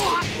Ha!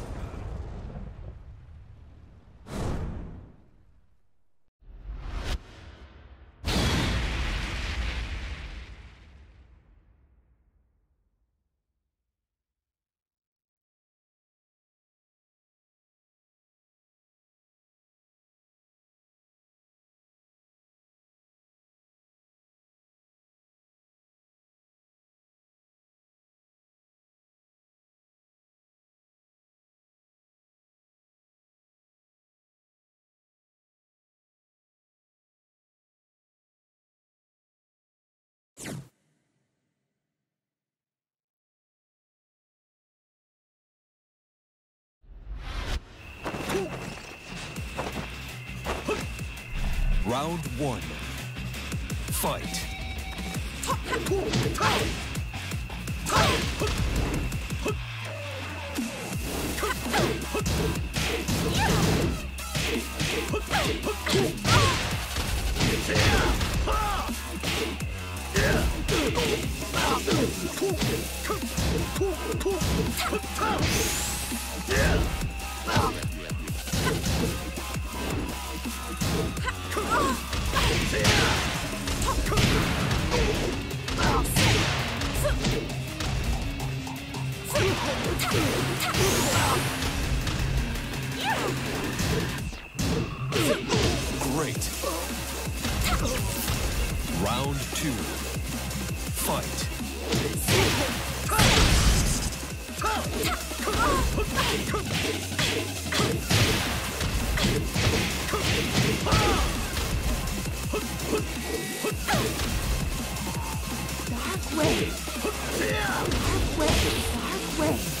Round one. Fight. Great. Round two. Fight. Dark way. Dark way. Dark way.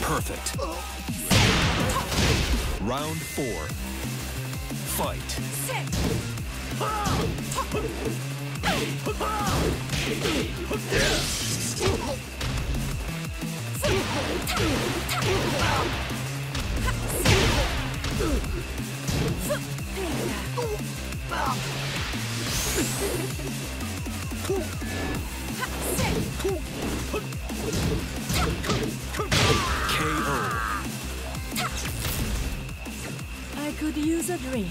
Perfect. Round four. Fight. KO. I could use a drink.